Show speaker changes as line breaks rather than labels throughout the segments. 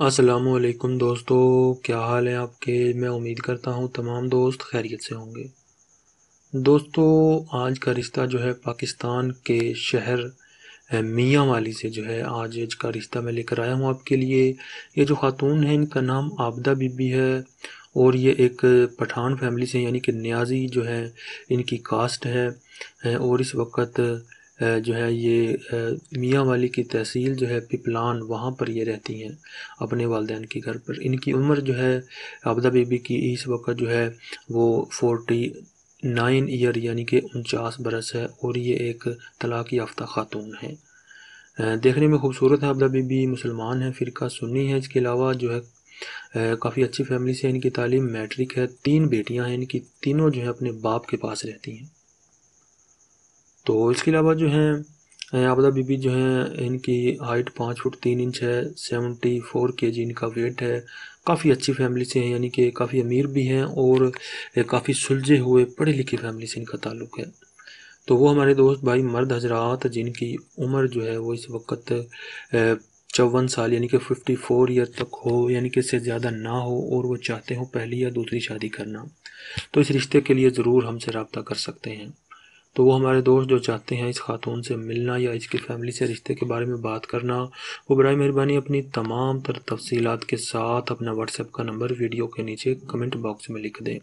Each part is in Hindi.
असलकुम दोस्तों, क्या हाल है आपके? मैं उम्मीद करता हूँ तमाम दोस्त खैरियत से होंगे। दोस्तों, आज का रिश्ता जो है पाकिस्तान के शहर मियाँ वाली से जो है आज का रिश्ता मैं लेकर आया हूँ आपके लिए। ये जो ख़ातून है, इनका नाम आबदा बीबी है और ये एक पठान फैमिली से, यानी कि न्याजी जो है, इनकी कास्ट है और इस वक्त जो है ये मियाँ वाली की तहसील जो है पिपलान, वहाँ पर ये रहती हैं, अपने वालदेन के घर पर। इनकी उम्र जो है आबदा बीबी की इस वक्त जो है वो फोर्टी नाइन ईयर, यानी कि उनचास बरस है, और ये एक तलाक याफ्ता खातून है। देखने में खूबसूरत है, आबदा बीबी मुसलमान है, फ़िरका सुन्नी है। इसके अलावा जो है काफ़ी अच्छी फैमिली से इनकी तालीम मैट्रिक है। तीन बेटियाँ हैं इनकी, तीनों जो है अपने बाप के पास रहती हैं। तो इसके अलावा जो है आबदा बीबी जो है, इनकी हाइट पाँच फुट तीन इंच है सेवेंटी फोर के जी इनका वेट है। काफ़ी अच्छी फैमिली से हैं, यानी कि काफ़ी अमीर भी हैं और काफ़ी सुलझे हुए पढ़े लिखे फैमिली से इनका ताल्लुक़ है। तो वो हमारे दोस्त भाई मर्द हजरात, जिनकी उम्र जो है, वो इस वक्त चौवन साल, यानी कि फिफ्टी फोर ईयर तक हो, यानी कि इससे ज़्यादा ना हो और वो चाहते हो पहली या दूसरी शादी करना। तो इस रिश्ते के लिए ज़रूर हमसे रबता कर सकते हैं। तो वो हमारे दोस्त जो चाहते हैं इस खातून से मिलना या इसकी फैमिली से रिश्ते के बारे में बात करना, वो बर मेहरबानी अपनी तमाम तर तफसीलात के साथ अपना व्हाट्सएप का नंबर वीडियो के नीचे कमेंट बॉक्स में लिख दें।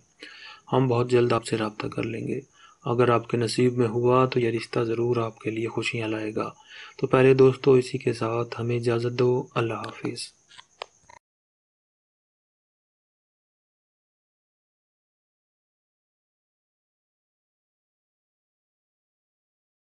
हम बहुत जल्द आपसे रबता कर लेंगे। अगर आपके नसीब में हुआ तो यह रिश्ता ज़रूर आपके लिए खुशियाँ लाएगा। तो पहले दोस्तों, इसी के साथ हमें इजाज़त दो। अल्लाह हाफिज़।